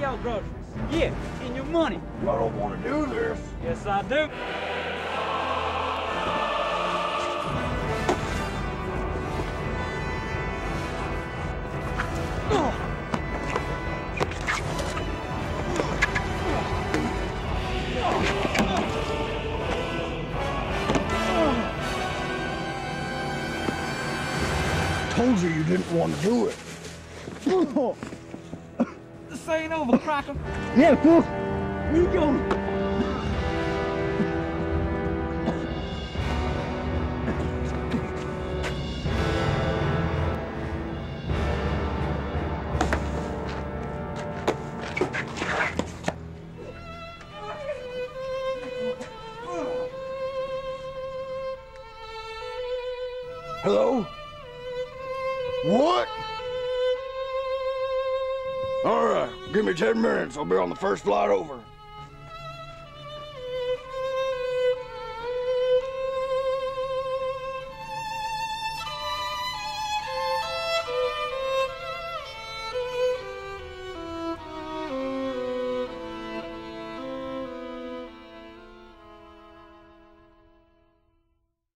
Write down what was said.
y'all groceries. Yeah, and your money. I don't want to do this. Yes, I do. Told you you didn't want to do it. This ain't over, Crocker. Yeah, fool. You go. Hello? What? All right, give me 10 minutes. I'll be on the first flight over.